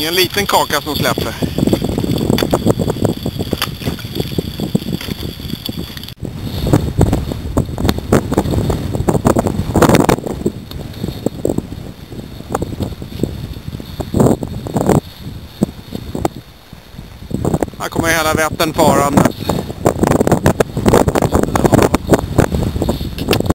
Ingen liten kaka som släpper. Här kommer hela Vättern farandes.